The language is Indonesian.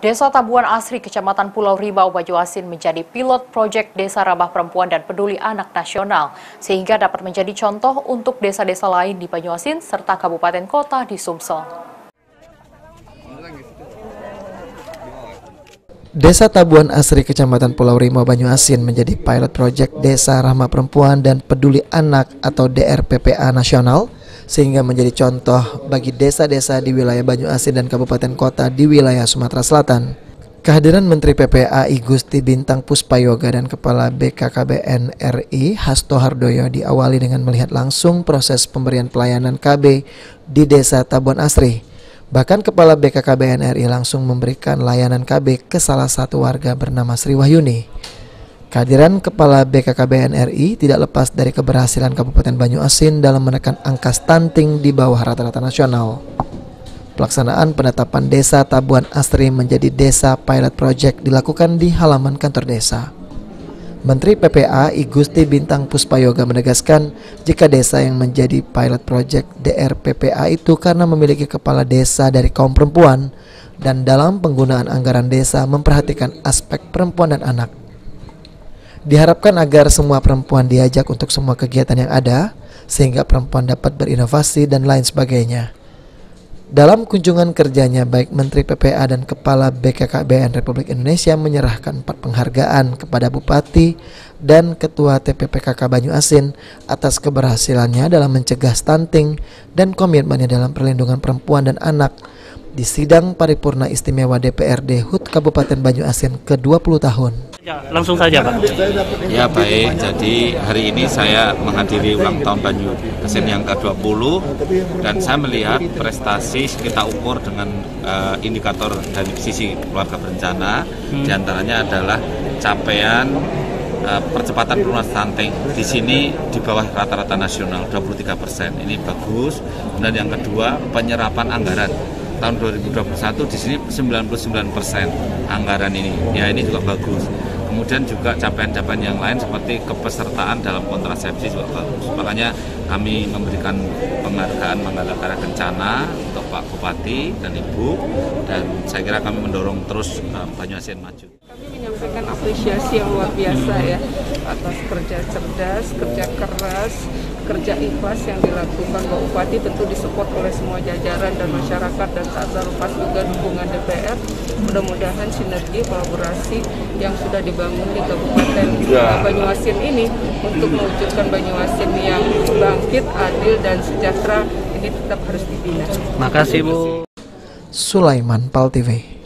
Desa Tabuan Asri, Kecamatan Pulau Rimau, Banyuasin menjadi pilot proyek Desa Ramah Perempuan dan Peduli Anak Nasional, sehingga dapat menjadi contoh untuk desa-desa lain di Banyuasin serta kabupaten kota di Sumsel. Desa Tabuan Asri, Kecamatan Pulau Rimau, Banyuasin menjadi pilot proyek Desa Ramah Perempuan dan Peduli Anak atau DRPPA nasional sehingga menjadi contoh bagi desa-desa di wilayah Banyuasin dan kabupaten kota di wilayah Sumatera Selatan. Kehadiran Menteri PPA I Gusti Bintang Puspayoga dan Kepala BKKBN RI Hasto Hardoyo diawali dengan melihat langsung proses pemberian pelayanan KB di Desa Tabuan Asri. Bahkan Kepala BKKBN RI langsung memberikan layanan KB ke salah satu warga bernama Sri Wahyuni. Kehadiran Kepala BKKBN RI tidak lepas dari keberhasilan Kabupaten Banyuasin dalam menekan angka stunting di bawah rata-rata nasional. Pelaksanaan penetapan Desa Tabuan Asri menjadi Desa Pilot Project dilakukan di halaman kantor desa. Menteri PPA I Gusti Bintang Puspayoga menegaskan jika desa yang menjadi pilot project DRPPA itu karena memiliki kepala desa dari kaum perempuan dan dalam penggunaan anggaran desa memperhatikan aspek perempuan dan anak. Diharapkan agar semua perempuan diajak untuk semua kegiatan yang ada, sehingga perempuan dapat berinovasi dan lain sebagainya. Dalam kunjungan kerjanya, baik Menteri PPA dan Kepala BKKBN Republik Indonesia menyerahkan empat penghargaan kepada Bupati dan Ketua TPPKK Banyuasin atas keberhasilannya dalam mencegah stunting dan komitmennya dalam perlindungan perempuan dan anak di sidang paripurna istimewa DPRD HUT Kabupaten Banyuasin ke-20 tahun. Ya, langsung saja Pak. Ya baik, jadi hari ini saya menghadiri ulang tahun Banyu Asin yang ke-20 dan saya melihat prestasi kita ukur dengan uh, indikator dari sisi keluarga berencana hmm. di antaranya adalah capaian uh, percepatan penurunan stunting di sini di bawah rata-rata nasional 23 persen ini bagus. Dan yang kedua penyerapan anggaran tahun 2021 di sini 99% anggaran ini. Ya ini juga bagus. Kemudian juga capaian-capaian yang lain seperti kepesertaan dalam kontrasepsi juga bagus. Makanya kami memberikan penghargaan Manggala Kencana untuk Pak Bupati dan Ibu dan saya kira kami mendorong terus uh, Banyuasin maju. Kami menyampaikan apresiasi yang luar biasa ya atas kerja cerdas, kerja keras, kerja ikhlas yang dilakukan Pak Bupati tentu disupport oleh semua jajaran dan masyarakat dan tak terlepas juga dukungan DPR. Mudah-mudahan sinergi kolaborasi yang sudah dibangun di Kabupaten ya. Banyuasin ini untuk mewujudkan Banyuasin yang bangkit, adil dan sejahtera ini tetap harus dibina. Makasih Bu. Sulaiman Pal TV